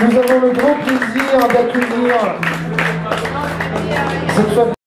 Nous avons le grand plaisir d'accueillir cette fois